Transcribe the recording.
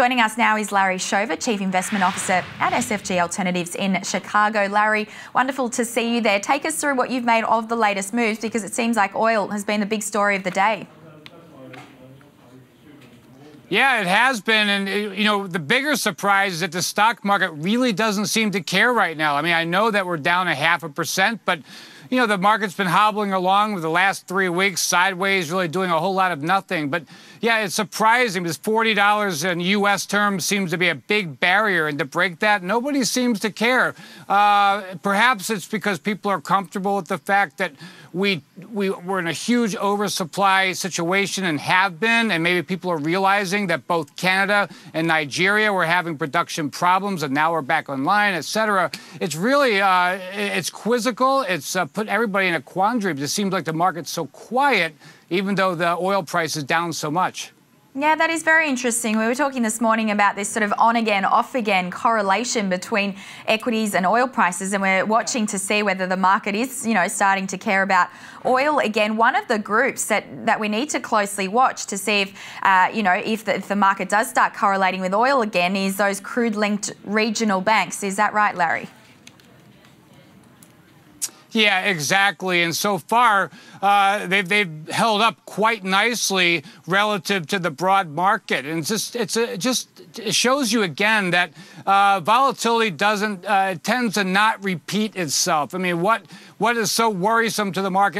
Joining us now is Larry Shover, Chief Investment Officer at SFG Alternatives in Chicago. Larry, wonderful to see you there. Take us through what you've made of the latest moves because it seems like oil has been the big story of the day. Yeah, it has been. And, uh, you know, the bigger surprise is that the stock market really doesn't seem to care right now. I mean, I know that we're down a half a percent, but you know, the market's been hobbling along the last three weeks sideways, really doing a whole lot of nothing. But yeah, it's surprising because $40 in U.S. terms seems to be a big barrier. And to break that, nobody seems to care. Uh, perhaps it's because people are comfortable with the fact that we, we, we're in a huge oversupply situation and have been. And maybe people are realizing that both Canada and Nigeria were having production problems and now we're back online, et cetera. It's really, uh, it's quizzical. It's uh, put everybody in a quandary. It seems like the market's so quiet, even though the oil price is down so much. Yeah, that is very interesting. We were talking this morning about this sort of on again, off again correlation between equities and oil prices, and we're watching to see whether the market is, you know, starting to care about oil again. One of the groups that, that we need to closely watch to see if, uh, you know, if the, if the market does start correlating with oil again is those crude-linked regional banks. Is that right, Larry? Yeah, exactly. And so far, uh, they've, they've held up quite nicely relative to the broad market. And it's just, it's a, just it shows you again that uh, volatility doesn't uh, tends to not repeat itself. I mean, what what is so worrisome to the market?